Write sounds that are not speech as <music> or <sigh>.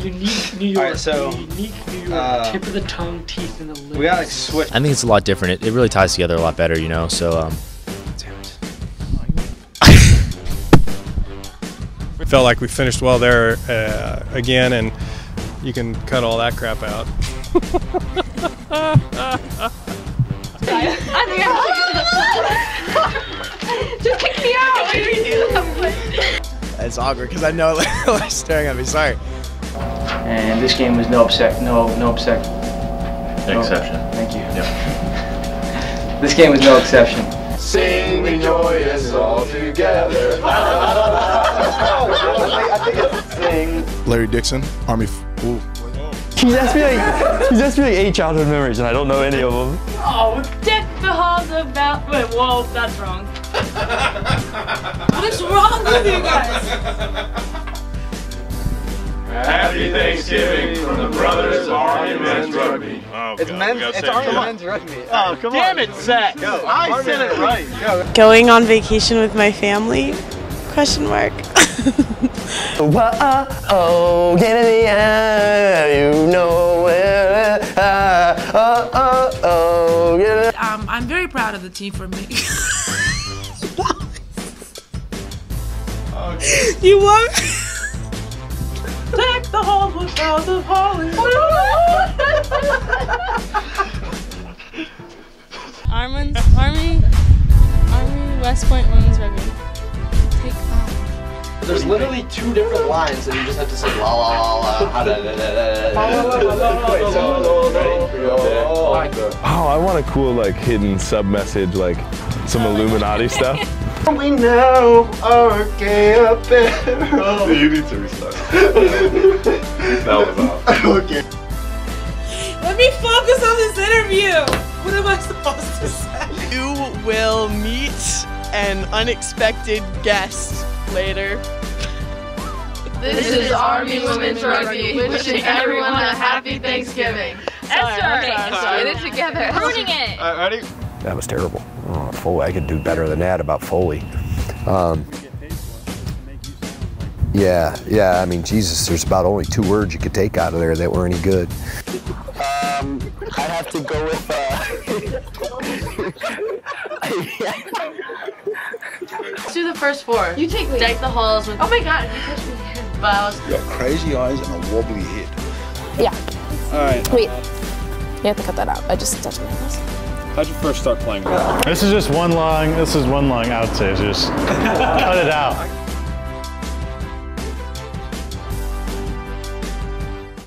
Unique New York. Alright, so, unique New York. uh, tip of the tongue, teeth, and the lips. We got like switch. I think it's a lot different. It, it really ties together a lot better, you know. So um, Felt like we finished well there uh, again, and you can cut all that crap out. I think I Just kick me out. Why do we do that? It's awkward because I know <laughs> Larry's staring at me. Sorry. And this game was no upset. No, no upset. No- exception. Thank you. <laughs> This game was no exception. Sing me joyous all together. I think it's sing. Larry Dixon, Army. F- ooh. He's asked me like he's asked me like eight childhood memories, and I don't know any of them. Oh, deck the halls of Val. Wait, whoa, that's wrong. <laughs> What's wrong with you guys? Happy Thanksgiving from the Brothers Army Men's Rugby. Oh, It's men's. It's Army men's rugby. Oh, come on. Damn it, Zach. Go. I said it right. Go. Going on vacation with my family? Question mark. <laughs> oh, get in the air, you know where. Uh, oh, oh, oh, get it. Um, I'm very proud of the team for me. <laughs> <laughs> You want? Deck the halls with boughs of holly. Armand, Army, Army, West Point Women's Rugby. Take five. There's literally two different lines, and you just have to say la la la la. Wait, so, ready? Oh, oh, I want a cool like hidden sub message, like some oh, Illuminati stuff. <laughs> We now are gay up there. Oh. <laughs> you need to restart. <laughs> that was off. Okay. Let me focus on this interview. What am I supposed to say? You will meet an unexpected guest later. This is Army Women's Rugby, wishing everyone a happy Thanksgiving. Esther, okay, get it together. <laughs> Ruining it. ready? That was terrible. Oh, Foley, I could do better than that about Foley. Um, yeah, yeah. I mean, Jesus, there's about only two words you could take out of there that were any good. Um, I have to go with. Let's do the first four. You take me. Deck the halls with. Oh my god, you touched me. Boughs. You got crazy eyes and a wobbly head. Yeah. All right. Wait. You have to cut that out. I just touched my nose. How'd you first start playing? This is just one long. This is one long outtake. Just <laughs> cut it out.